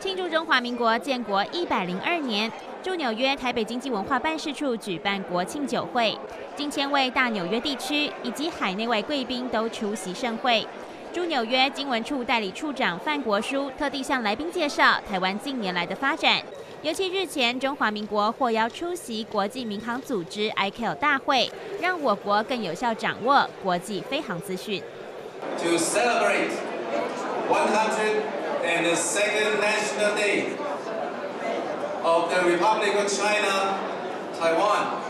庆祝中华民国建国一百零二年，驻纽约台北经济文化办事处举办国庆酒会，近千位大纽约地区以及海内外贵宾都出席盛会。驻纽约经文处代理处长范国书特地向来宾介绍台湾近年来的发展，尤其日前中华民国获邀出席国际民航组织 ICAO 大会，让我国更有效掌握国际飞航资讯。To celebrate 102nd National Day of the Republic of China, Taiwan.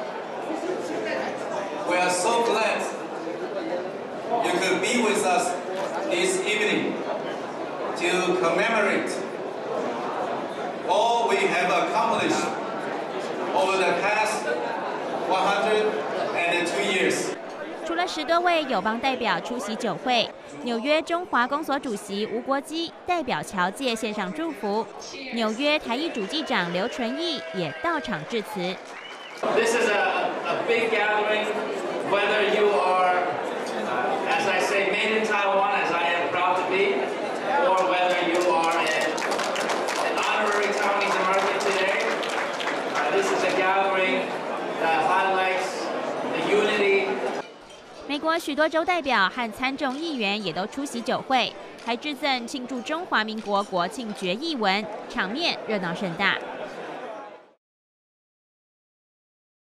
We are so glad you could be with us this evening to commemorate 除了十多位友邦代表出席酒会，纽约中华公所主席吴国基代表侨界献上祝福，纽约台裔主记长刘纯义也到场致辞。This is a a big gathering, whether you are, as I say, made in Taiwan, as I am proud to be, or whether you are an honorary Taiwanese American today. This is a gathering that highlights the unity. 美国许多州代表和参众议员也都出席酒会，还致赠庆祝中华民国国庆决议文，场面热闹盛大。